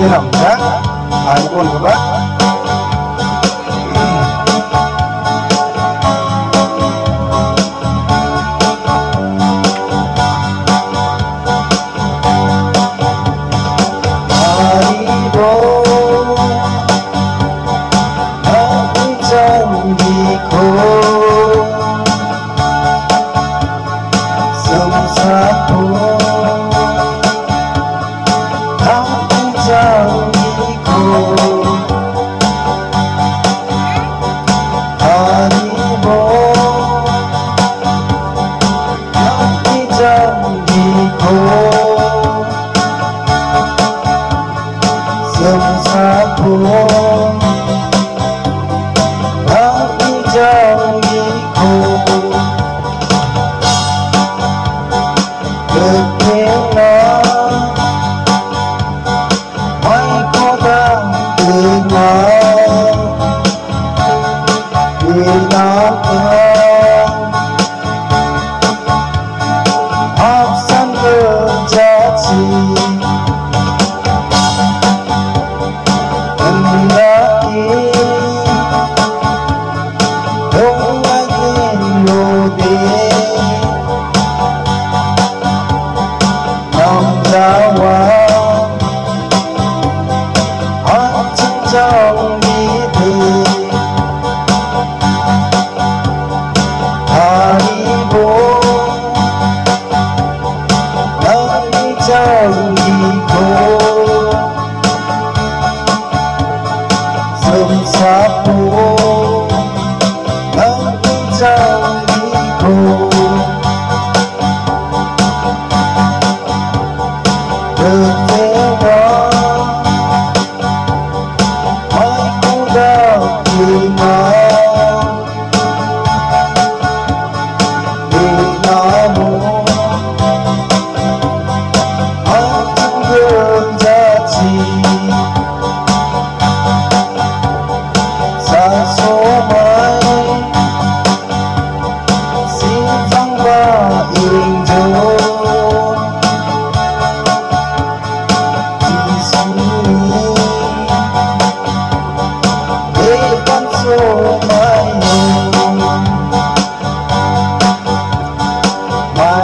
¿Qué es lo que aku Aku janjiku Kepena Mai kau tak terima Bila kau Absen berjanji xa quá hát chính trong đi tìm hà đi bố. Đang đi trong đi cô dừng xa bố. thương nhớ mà người nói muốn anh cũng gương giá trị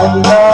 Allah